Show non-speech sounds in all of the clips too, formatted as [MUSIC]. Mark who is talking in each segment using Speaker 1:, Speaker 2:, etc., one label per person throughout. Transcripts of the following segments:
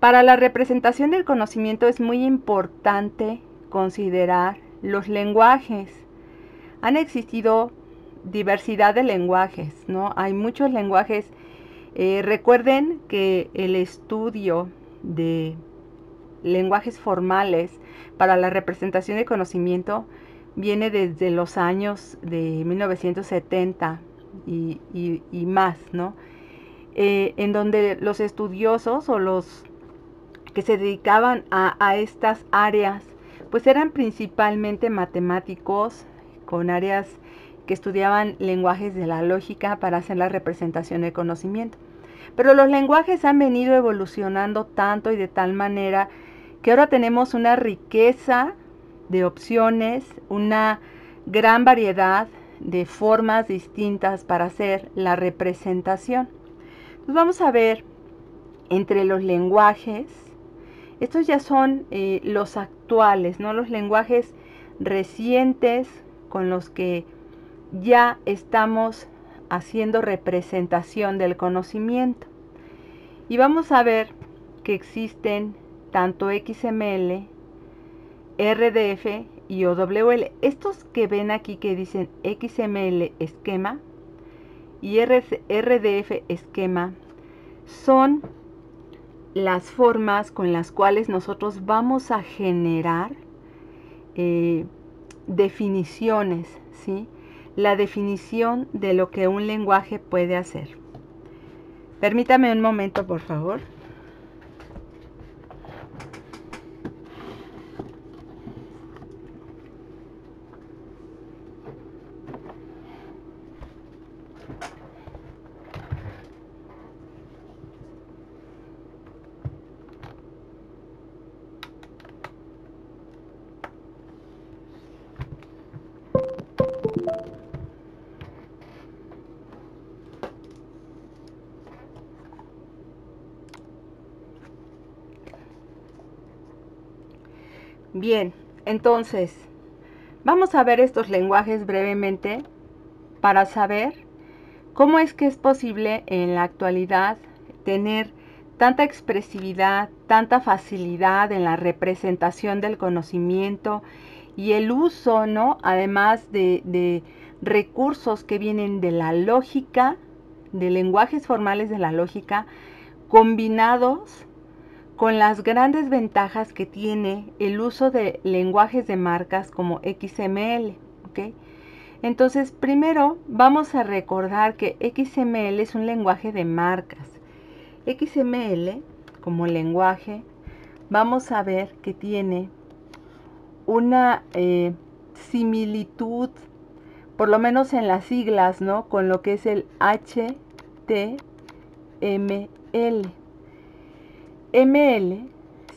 Speaker 1: Para la representación del conocimiento es muy importante considerar los lenguajes. Han existido diversidad de lenguajes, ¿no? Hay muchos lenguajes. Eh, recuerden que el estudio de lenguajes formales para la representación de conocimiento viene desde los años de 1970 y, más, ¿no? Eh, en donde los estudiosos o los que se dedicaban a, a estas áreas, pues eran principalmente matemáticos con áreas que estudiaban lenguajes de la lógica para hacer la representación del conocimiento. Pero los lenguajes han venido evolucionando tanto y de tal manera que ahora tenemos una riqueza de opciones, una gran variedad de formas distintas para hacer la representación. Entonces vamos a ver entre los lenguajes, estos ya son eh, los actuales, ¿no? los lenguajes recientes con los que ya estamos haciendo representación del conocimiento. Y vamos a ver que existen tanto XML, RDF y OWL. Estos que ven aquí que dicen XML esquema y RDF esquema son las formas con las cuales nosotros vamos a generar eh, definiciones, ¿sí? La definición de lo que un lenguaje puede hacer. Permítame un momento, por favor. Bien, entonces, vamos a ver estos lenguajes brevemente para saber cómo es que es posible en la actualidad tener tanta expresividad, tanta facilidad en la representación del conocimiento y el uso, ¿no? Además de, de recursos que vienen de la lógica, de lenguajes formales de la lógica, combinados con las grandes ventajas que tiene el uso de lenguajes de marcas como XML. Entonces, primero vamos a recordar que XML es un lenguaje de marcas. XML, como lenguaje, vamos a ver que tiene una eh, similitud, por lo menos en las siglas, ¿no? Con lo que es el HTML. ML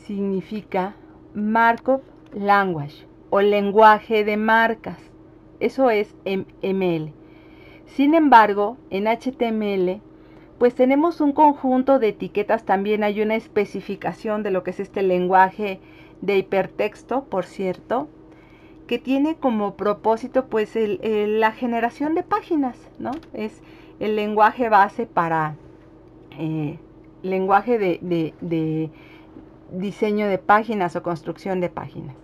Speaker 1: significa Markup Language o lenguaje de marcas. Eso es ML. Sin embargo, en HTML, pues tenemos un conjunto de etiquetas, también hay una especificación de lo que es este lenguaje de hipertexto, por cierto, que tiene como propósito pues la generación de páginas, ¿no? Es el lenguaje base para eh, lenguaje de, diseño de páginas o construcción de páginas.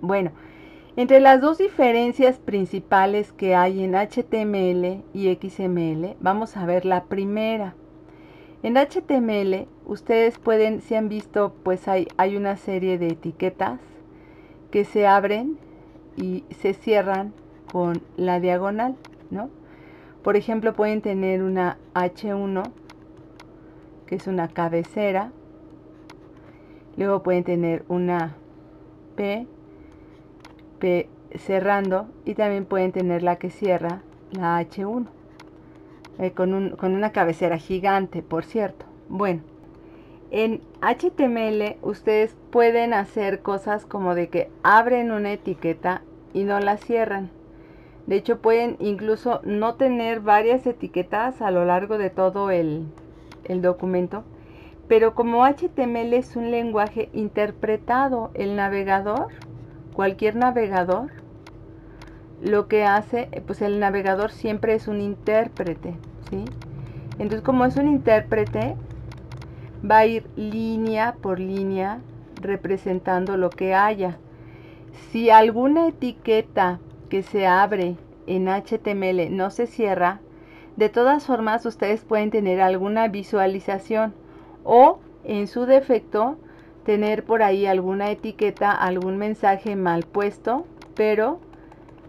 Speaker 1: Bueno, entre las dos diferencias principales que hay en HTML y XML, vamos a ver la primera. En HTML, ustedes pueden, si han visto, pues hay, hay una serie de etiquetas que se abren y se cierran con la diagonal, ¿no? Por ejemplo, pueden tener una H1 que es una cabecera. Luego pueden tener una P, P cerrando y también pueden tener la que cierra la H1 eh, con, con una cabecera gigante, por cierto. Bueno, en HTML ustedes pueden hacer cosas como de que abren una etiqueta y no la cierran. De hecho, pueden incluso no tener varias etiquetas a lo largo de todo el, el documento, pero como HTML es un lenguaje interpretado, el navegador, cualquier navegador, lo que hace, pues el navegador siempre es un intérprete, ¿sí? Entonces como es un intérprete, va a ir línea por línea representando lo que haya. Si alguna etiqueta que se abre en HTML no se cierra, de todas formas ustedes pueden tener alguna visualización o en su defecto tener por ahí alguna etiqueta, algún mensaje mal puesto, pero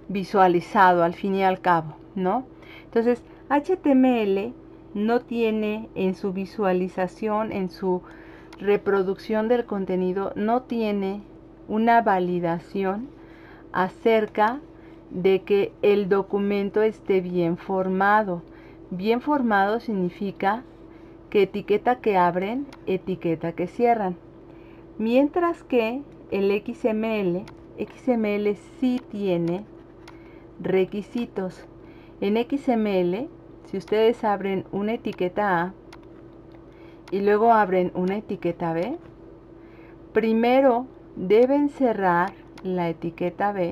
Speaker 1: visualizado al fin y al cabo, ¿no? Entonces, HTML no tiene en su visualización, en su reproducción del contenido, no tiene una validación acerca de que el documento esté bien formado. Bien formado significa que etiqueta que abren, etiqueta que cierran. Mientras que el XML, XML sí tiene requisitos. En XML, si ustedes abren una etiqueta A y luego abren una etiqueta B, primero deben cerrar la etiqueta B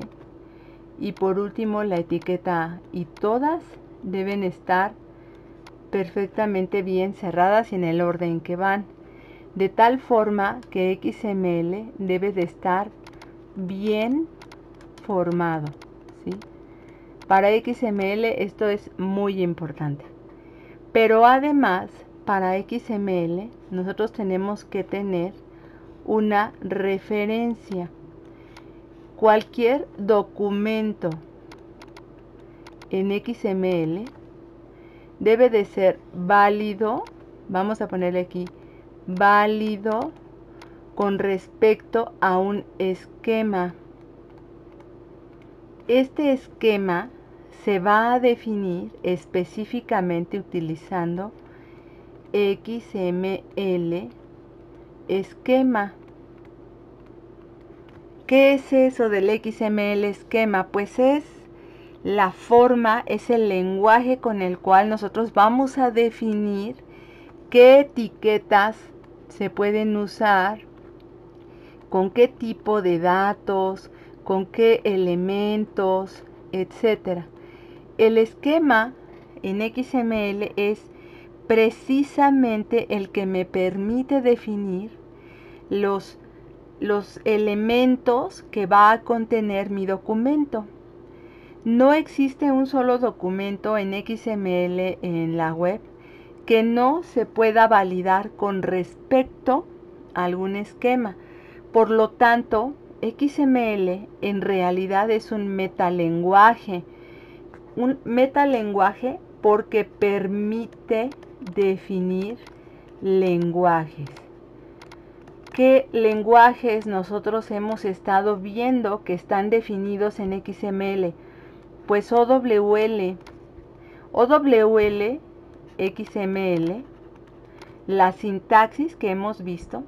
Speaker 1: y por último la etiqueta A y todas deben estar perfectamente bien cerradas en el orden que van. De tal forma que XML debe de estar bien formado ¿sí? para XML esto es muy importante. Pero además para XML nosotros tenemos que tener una referencia. Cualquier documento en XML debe de ser válido, vamos a ponerle aquí, válido con respecto a un esquema. Este esquema se va a definir específicamente utilizando XML esquema. ¿Qué es eso del XML esquema? Pues es la forma, es el lenguaje con el cual nosotros vamos a definir qué etiquetas se pueden usar, con qué tipo de datos, con qué elementos, etc. El esquema en XML es precisamente el que me permite definir los los elementos que va a contener mi documento. No existe un solo documento en XML en la web que no se pueda validar con respecto a algún esquema. Por lo tanto, XML en realidad es un metalenguaje. Un metalenguaje porque permite definir lenguajes qué lenguajes nosotros hemos estado viendo que están definidos en XML. Pues OWL, OWL, XML, la sintaxis que hemos visto,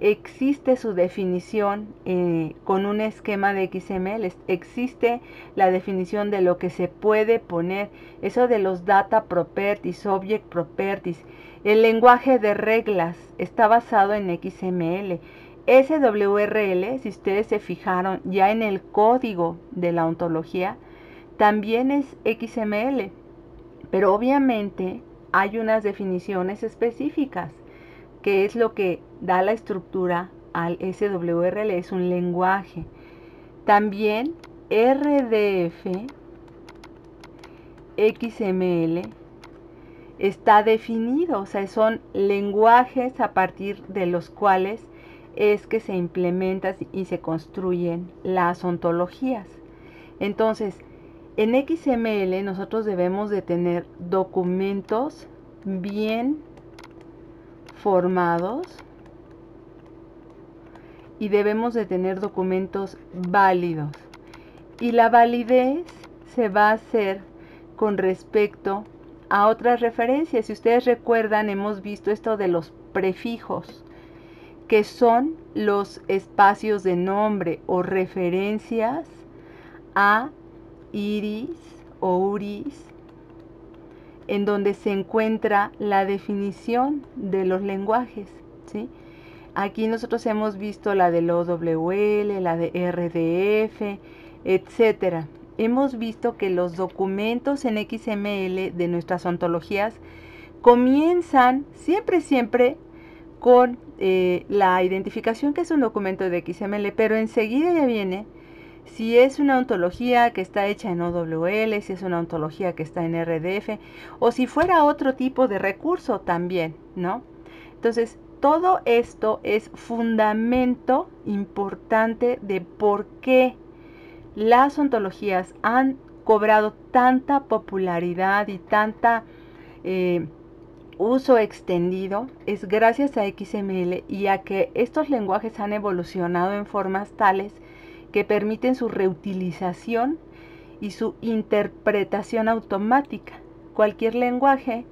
Speaker 1: existe su definición eh, con un esquema de XML, existe la definición de lo que se puede poner, eso de los data properties, object properties, el lenguaje de reglas está basado en XML. SWRL, si ustedes se fijaron ya en el código de la ontología, también es XML. Pero obviamente hay unas definiciones específicas, que es lo que da la estructura al SWRL, es un lenguaje. También RDF, XML, está definido, o sea, son lenguajes a partir de los cuales es que se implementan y se construyen las ontologías. Entonces, en XML nosotros debemos de tener documentos bien formados y debemos de tener documentos válidos. Y la validez se va a hacer con respecto a otras referencias. Si ustedes recuerdan, hemos visto esto de los prefijos, que son los espacios de nombre o referencias a iris o uris, en donde se encuentra la definición de los lenguajes. ¿sí? Aquí nosotros hemos visto la del OWL, la de RDF, etcétera hemos visto que los documentos en XML de nuestras ontologías comienzan siempre, siempre con eh, la identificación que es un documento de XML, pero enseguida ya viene si es una ontología que está hecha en OWL, si es una ontología que está en RDF, o si fuera otro tipo de recurso también, ¿no? Entonces, todo esto es fundamento importante de por qué las ontologías han cobrado tanta popularidad y tanta eh, uso extendido es gracias a XML y a que estos lenguajes han evolucionado en formas tales que permiten su reutilización y su interpretación automática. Cualquier lenguaje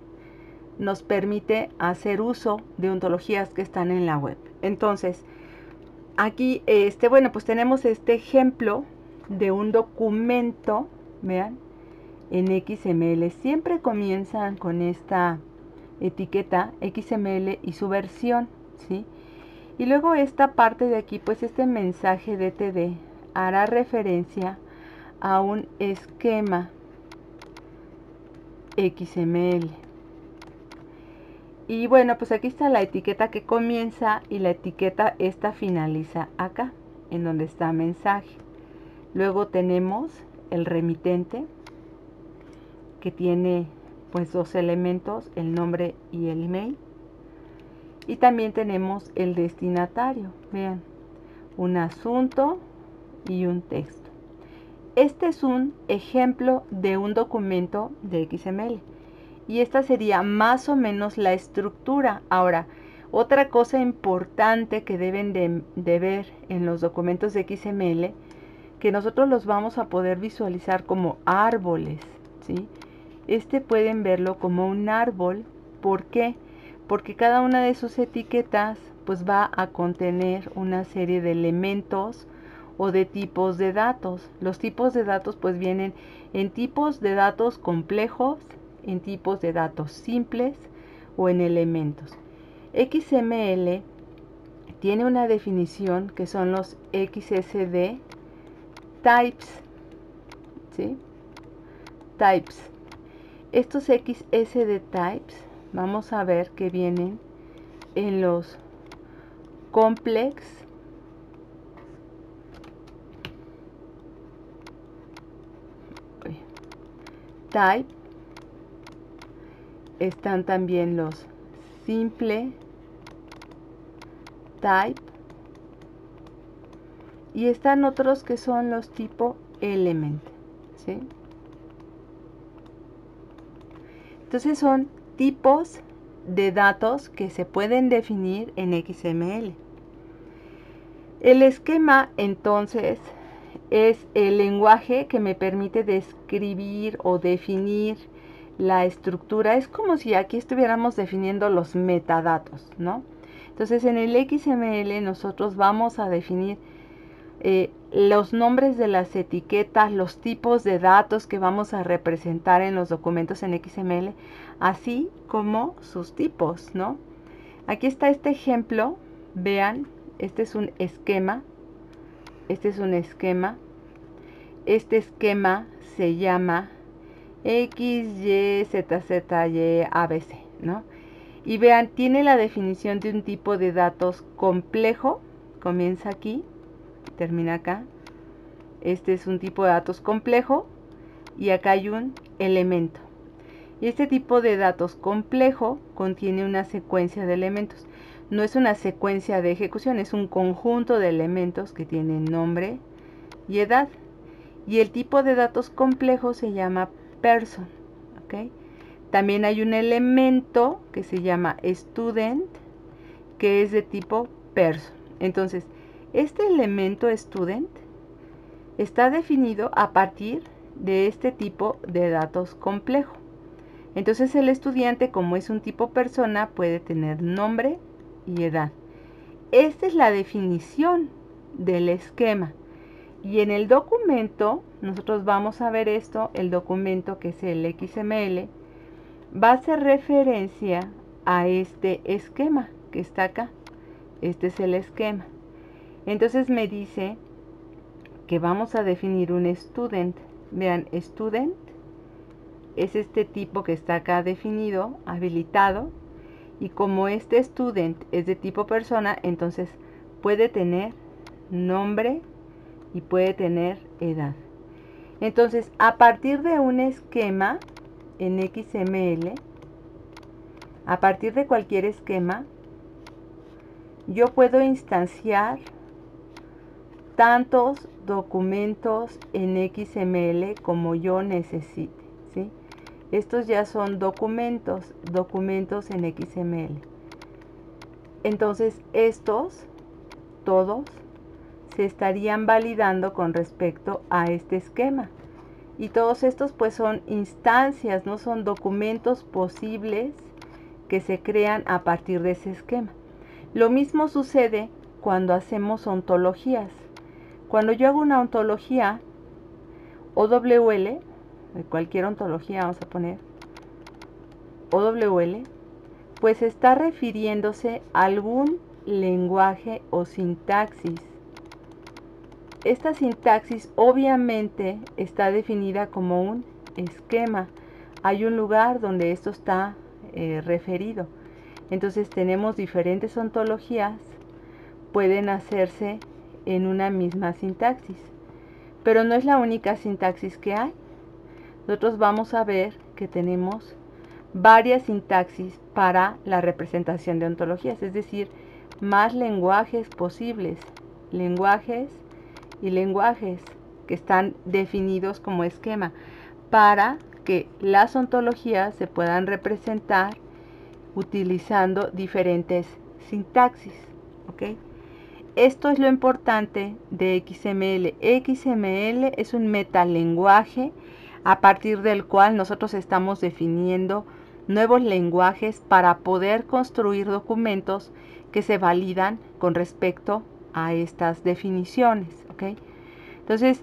Speaker 1: nos permite hacer uso de ontologías que están en la web. Entonces, aquí, este, bueno, pues tenemos este ejemplo de un documento, vean, en XML. Siempre comienzan con esta etiqueta XML y su versión, ¿sí? Y luego esta parte de aquí, pues este mensaje DTD hará referencia a un esquema XML. Y bueno, pues aquí está la etiqueta que comienza y la etiqueta esta finaliza acá, en donde está mensaje. Luego tenemos el remitente, que tiene pues dos elementos, el nombre y el email. Y también tenemos el destinatario, vean, un asunto y un texto. Este es un ejemplo de un documento de XML. Y esta sería más o menos la estructura. Ahora, otra cosa importante que deben de, ver en los documentos de XML, que nosotros los vamos a poder visualizar como árboles, ¿sí? Este pueden verlo como un árbol. ¿Por qué? Porque cada una de sus etiquetas pues va a contener una serie de elementos o de tipos de datos. Los tipos de datos pues vienen en tipos de datos complejos, en tipos de datos simples o en elementos. XML tiene una definición que son los XSD types. ¿sí? Types. Estos XSD types vamos a ver que vienen en los complex. Type. Están también los simple type. Y están otros que son los tipo element ¿sí? Entonces son tipos de datos que se pueden definir en XML. El esquema entonces es el lenguaje que me permite describir o definir la estructura. Es como si aquí estuviéramos definiendo los metadatos, ¿no? Entonces en el XML nosotros vamos a definir eh, los nombres de las etiquetas, los tipos de datos que vamos a representar en los documentos en XML, así como sus tipos, ¿no? Aquí está este ejemplo, vean, este es un esquema, este es un esquema, este esquema se llama X, Y, Z, Z, Y, ABC, ¿no? Y vean, tiene la definición de un tipo de datos complejo, comienza aquí, termina acá. Este es un tipo de datos complejo y acá hay un elemento. Y este tipo de datos complejo contiene una secuencia de elementos. No es una secuencia de ejecución, es un conjunto de elementos que tienen nombre y edad. Y el tipo de datos complejo se llama person. También hay un elemento que se llama student, que es de tipo person. Entonces, este elemento student está definido a partir de este tipo de datos complejo. Entonces el estudiante, como es un tipo persona, puede tener nombre y edad. Esta es la definición del esquema. Y en el documento, nosotros vamos a ver esto, el documento que es el XML, va a hacer referencia a este esquema que está acá. Este es el esquema. Entonces me dice que vamos a definir un student. Vean, student es este tipo que está acá definido, habilitado, Y como este student es de tipo persona, entonces puede tener nombre y puede tener edad. Entonces, a partir de un esquema en XML, a partir de cualquier esquema, yo puedo instanciar tantos documentos en XML como yo necesite. ¿sí? Estos ya son documentos, documentos en XML. Entonces estos, todos, se estarían validando con respecto a este esquema. Y todos estos pues son instancias, no son documentos posibles que se crean a partir de ese esquema. Lo mismo sucede cuando hacemos ontologías. Cuando yo hago una ontología, OWL, cualquier ontología vamos a poner, OWL, pues está refiriéndose a algún lenguaje o sintaxis. Esta sintaxis obviamente está definida como un esquema. Hay un lugar donde esto está eh, referido. Entonces tenemos diferentes ontologías, pueden hacerse en una misma sintaxis. Pero no es la única sintaxis que hay. Nosotros vamos a ver que tenemos varias sintaxis para la representación de ontologías, es decir, más lenguajes posibles, lenguajes y lenguajes que están definidos como esquema para que las ontologías se puedan representar utilizando diferentes sintaxis. ¿ok? Esto es lo importante de XML. XML es un metalenguaje a partir del cual nosotros estamos definiendo nuevos lenguajes para poder construir documentos que se validan con respecto a estas definiciones. Entonces,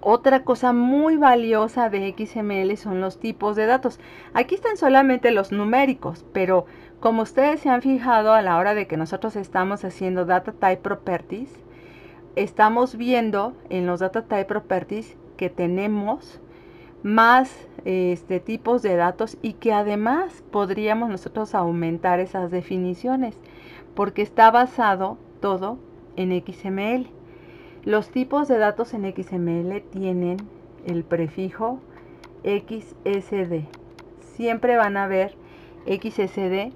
Speaker 1: otra cosa muy valiosa de XML son los tipos de datos. Aquí están solamente los numéricos, pero como ustedes se han fijado a la hora de que nosotros estamos haciendo Data Type Properties, estamos viendo en los Data Type Properties que tenemos más este, tipos de datos y que además podríamos nosotros aumentar esas definiciones porque está basado todo en XML. Los tipos de datos en XML tienen el prefijo XSD. Siempre van a ver XSD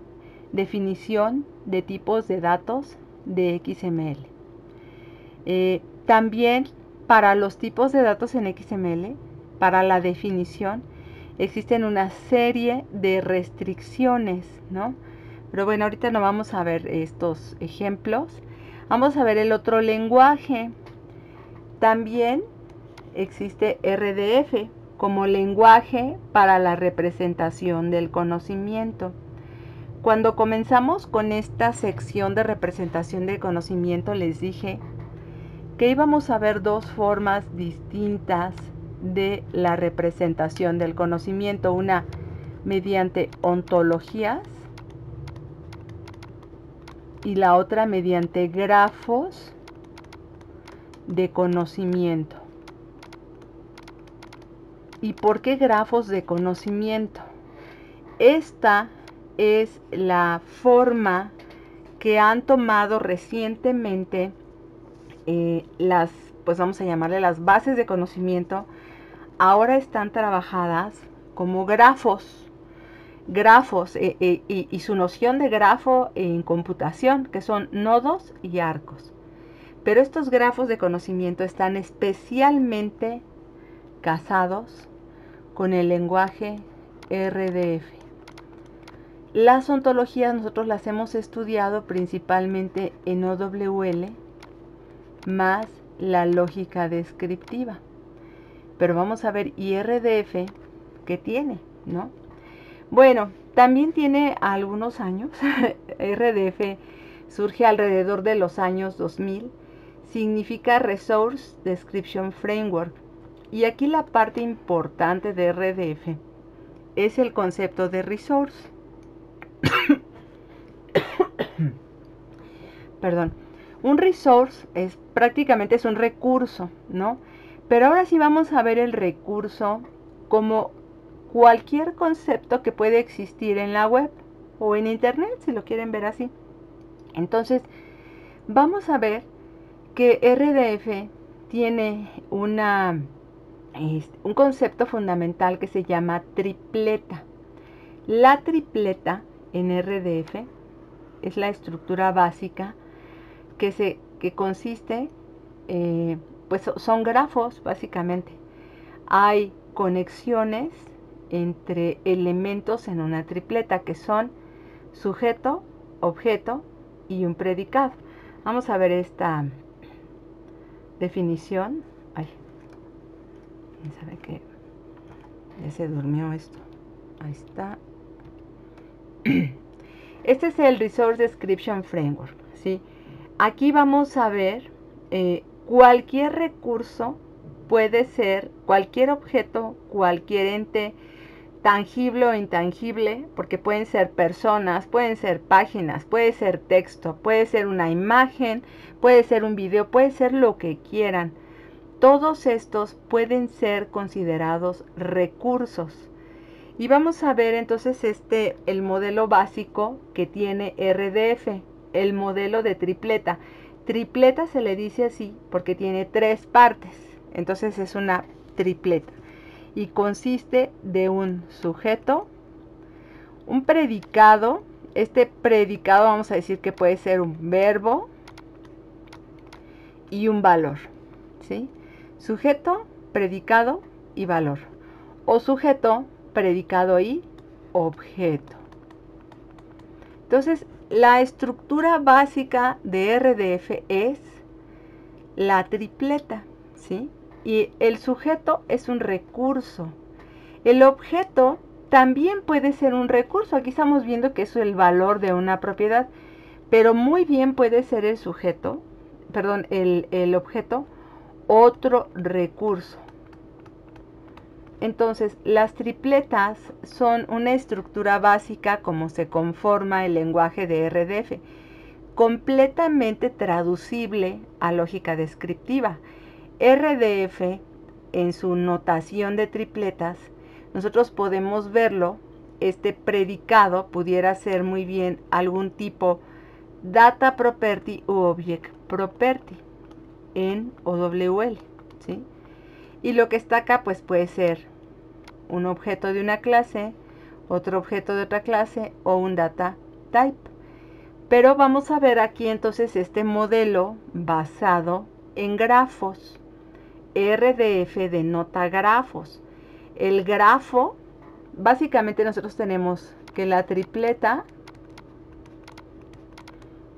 Speaker 1: definición de tipos de datos de XML. Eh, también para los tipos de datos en XML, para la definición, existen una serie de restricciones, ¿no? Pero bueno, ahorita no vamos a ver estos ejemplos. Vamos a ver el otro lenguaje. También existe RDF como lenguaje para la representación del conocimiento. Cuando comenzamos con esta sección de representación del conocimiento, les dije que íbamos a ver dos formas distintas de la representación del conocimiento, una mediante ontologías y la otra mediante grafos de conocimiento. ¿Y por qué grafos de conocimiento? Esta es la forma que han tomado recientemente eh, las, pues vamos a llamarle las bases de conocimiento, ahora están trabajadas como grafos, grafos eh, eh, y, su noción de grafo en computación, que son nodos y arcos. Pero estos grafos de conocimiento están especialmente casados con el lenguaje RDF. Las ontologías nosotros las hemos estudiado principalmente en OWL más la lógica descriptiva. Pero vamos a ver IRDF qué tiene, ¿no? Bueno, también tiene algunos años. [LAUGHS] RDF surge alrededor de los años 2000. Significa Resource Description Framework. Y aquí la parte importante de RDF es el concepto de resource. [COUGHS] Perdón. Un resource es prácticamente es un recurso, ¿no? Pero ahora sí vamos a ver el recurso como cualquier concepto que puede existir en la web o en internet si lo quieren ver así. Entonces, vamos a ver que RDF tiene una, un concepto fundamental que se llama tripleta. La tripleta en RDF es la estructura básica que, se, que consiste, eh, pues son grafos básicamente. Hay conexiones entre elementos en una tripleta que son sujeto, objeto y un predicado. Vamos a ver esta definición. Ay, sabe que ya se durmió esto. Ahí está. [CLEARS THROAT] Este es el Resource Description Framework. ¿sí? Aquí vamos a ver eh, cualquier recurso puede ser cualquier objeto, cualquier ente, tangible o intangible, porque pueden ser personas, pueden ser páginas, puede ser texto, puede ser una imagen, puede ser un video, puede ser lo que quieran. Todos estos pueden ser considerados recursos. Y vamos a ver entonces este el modelo básico que tiene RDF, el modelo de tripleta. Tripleta se le dice así porque tiene tres partes. Entonces es una tripleta y consiste de un sujeto, un predicado, este predicado vamos a decir que puede ser un verbo y un valor, ¿sí? Sujeto, predicado y valor. O sujeto, predicado y objeto. Entonces, la estructura básica de RDF es la tripleta, ¿sí? y el sujeto es un recurso. El objeto también puede ser un recurso. Aquí estamos viendo que es el valor de una propiedad, pero muy bien puede ser el sujeto, perdón, el, el objeto, otro recurso. Entonces, las tripletas son una estructura básica como se conforma el lenguaje de RDF, completamente traducible a lógica descriptiva. RDF, en su notación de tripletas, nosotros podemos verlo, este predicado pudiera ser muy bien algún tipo data property u object property en OWL, ¿sí? Y lo que está acá pues puede ser un objeto de una clase, otro objeto de otra clase o un data type. Pero vamos a ver aquí entonces este modelo basado en grafos. RDF denota grafos. El grafo, básicamente nosotros tenemos que la tripleta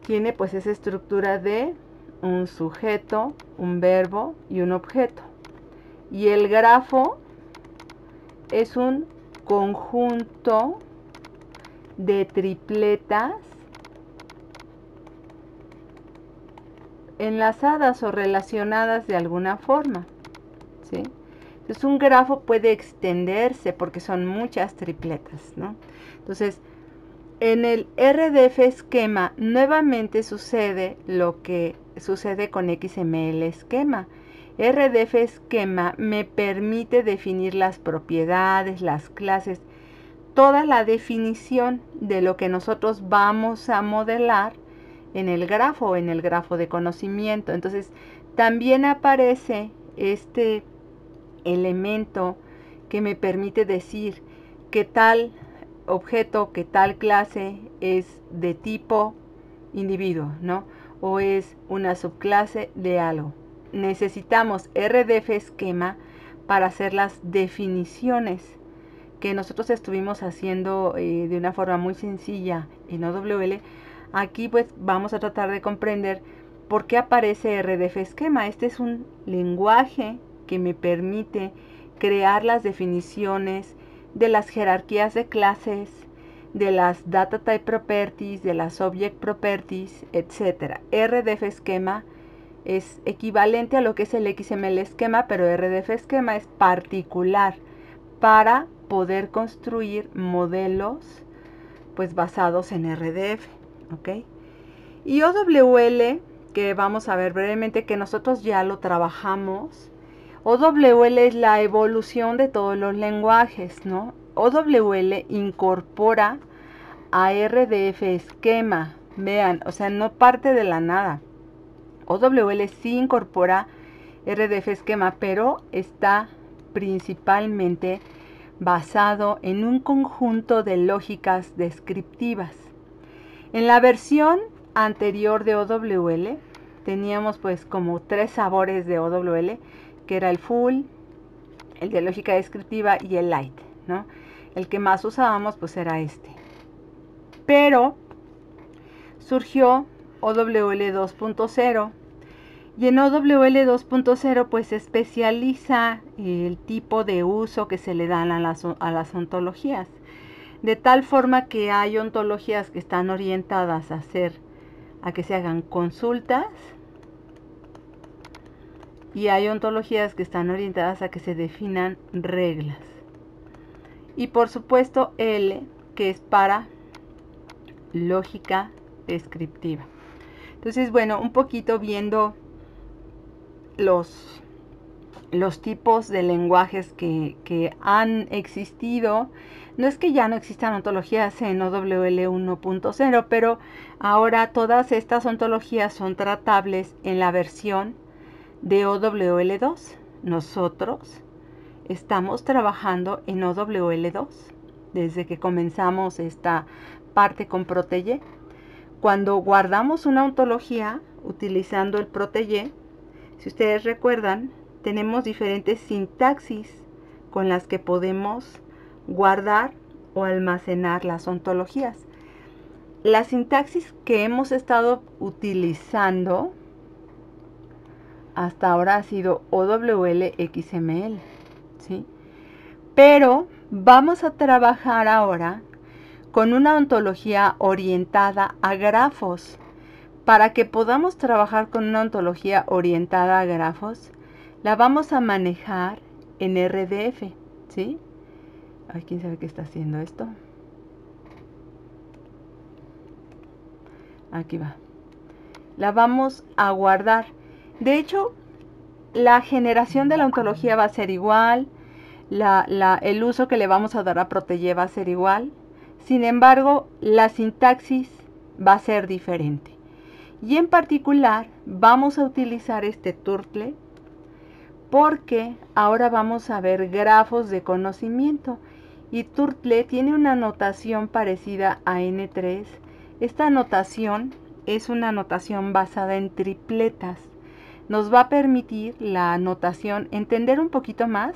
Speaker 1: tiene pues esa estructura de un sujeto, un verbo y un objeto. Y el grafo es un conjunto de tripletas enlazadas o relacionadas de alguna forma. ¿sí? Entonces un grafo puede extenderse porque son muchas tripletas. ¿no? Entonces, en el RDF esquema nuevamente sucede lo que sucede con XML esquema. RDF esquema me permite definir las propiedades, las clases, toda la definición de lo que nosotros vamos a modelar en el grafo, en el grafo de conocimiento. Entonces, también aparece este elemento que me permite decir que tal objeto, que tal clase es de tipo individuo, ¿no? O es una subclase de algo. Necesitamos RDF esquema para hacer las definiciones que nosotros estuvimos haciendo eh, de una forma muy sencilla en OWL Aquí pues vamos a tratar de comprender por qué aparece RDF esquema. Este es un lenguaje que me permite crear las definiciones de las jerarquías de clases, de las data type properties, de las object properties, etc. RDF esquema es equivalente a lo que es el XML esquema, pero RDF esquema es particular para poder construir modelos pues basados en RDF. ¿ok? Y OWL, que vamos a ver brevemente, que nosotros ya lo trabajamos. OWL es la evolución de todos los lenguajes, ¿no? OWL incorpora a RDF esquema. Vean, o sea, no parte de la nada. OWL sí incorpora RDF esquema, pero está principalmente basado en un conjunto de lógicas descriptivas. En la versión anterior de OWL teníamos pues como tres sabores de OWL, que era el full, el de lógica descriptiva y el light, ¿no? El que más usábamos pues era este. Pero surgió OWL 2.0 y en OWL 2.0 pues se especializa el tipo de uso que se le dan a las, a las ontologías. De tal forma que hay ontologías que están orientadas a hacer, a que se hagan consultas y hay ontologías que están orientadas a que se definan reglas. Y por supuesto L, que es para lógica descriptiva. Entonces, bueno, un poquito viendo los, los tipos de lenguajes que, que, han existido. No es que ya no existan ontologías en OWL 1.0, pero ahora todas estas ontologías son tratables en la versión de OWL 2. Nosotros estamos trabajando en OWL 2 desde que comenzamos esta parte con Protege. Cuando guardamos una ontología utilizando el Protege, si ustedes recuerdan, tenemos diferentes sintaxis con las que podemos guardar o almacenar las ontologías. La sintaxis que hemos estado utilizando hasta ahora ha sido OWL XML, ¿sí? Pero vamos a trabajar ahora con una ontología orientada a grafos. Para que podamos trabajar con una ontología orientada a grafos, la vamos a manejar en RDF, ¿sí? Ay, ¿quién sabe qué está haciendo esto? Aquí va. La vamos a guardar. De hecho, la generación de la ontología va a ser igual, el uso que le vamos a dar a Protege va a ser igual, sin embargo, la sintaxis va a ser diferente. Y en particular, vamos a utilizar este turtle porque ahora vamos a ver grafos de conocimiento. Y turtle tiene una notación parecida a N3. Esta notación es una notación basada en tripletas. Nos va a permitir la notación entender un poquito más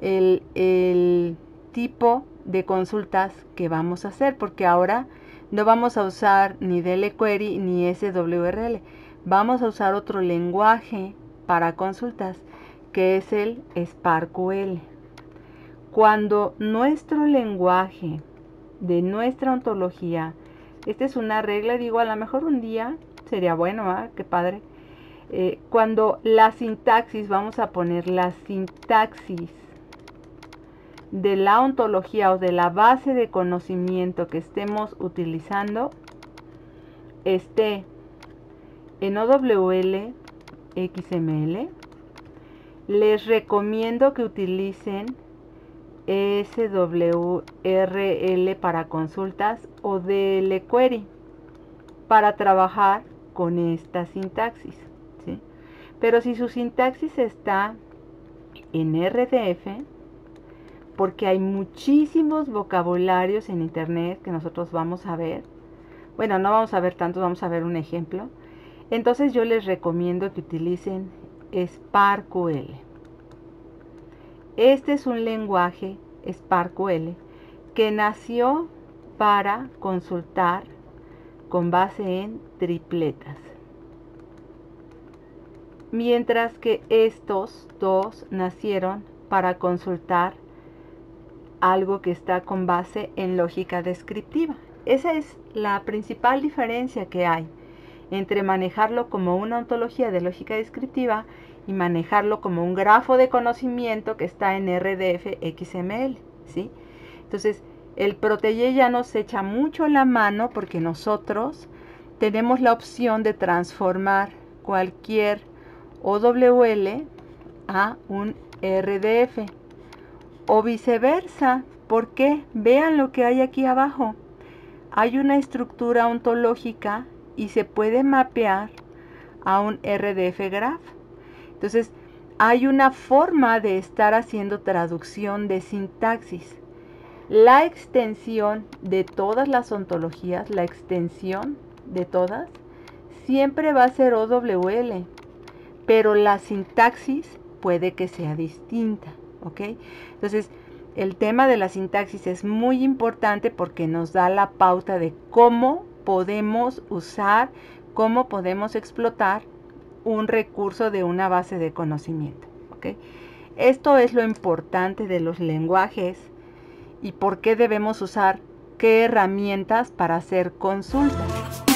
Speaker 1: el, el tipo de consultas que vamos a hacer, porque ahora no vamos a usar ni dlQuery ni SWRL. Vamos a usar otro lenguaje para consultas, que es el SparkQL. Cuando nuestro lenguaje de nuestra ontología, esta es una regla, digo, a lo mejor un día sería bueno, ¿ah? qué padre. Eh, cuando la sintaxis, vamos a poner la sintaxis de la ontología o de la base de conocimiento que estemos utilizando esté en OWL XML, les recomiendo que utilicen SWRL para consultas o DLQuery para trabajar con esta sintaxis. Pero si su sintaxis está en RDF, porque hay muchísimos vocabularios en internet que nosotros vamos a ver. Bueno, no vamos a ver tantos, vamos a ver un ejemplo. Entonces yo les recomiendo que utilicen SparkQL. Este es un lenguaje SparkQL que nació para consultar con base en tripletas. Mientras que estos dos nacieron para consultar algo que está con base en lógica descriptiva. Esa es la principal diferencia que hay entre manejarlo como una ontología de lógica descriptiva y manejarlo como un grafo de conocimiento que está en RDF XML, ¿sí? Entonces, el Protege ya nos echa mucho la mano porque nosotros tenemos la opción de transformar cualquier OWL a un RDF o viceversa. ¿Por qué? Vean lo que hay aquí abajo. hay una estructura ontológica y se puede mapear a un RDF graph. Entonces, hay una forma de estar haciendo traducción de sintaxis. La extensión de todas las ontologías, la extensión de todas, siempre va a ser OWL, pero la sintaxis puede que sea distinta, ¿ok? Entonces, el tema de la sintaxis es muy importante porque nos da la pauta de cómo podemos usar, cómo podemos explotar un recurso de una base de conocimiento. Esto es lo importante de los lenguajes y por qué debemos usar qué herramientas para hacer consultas.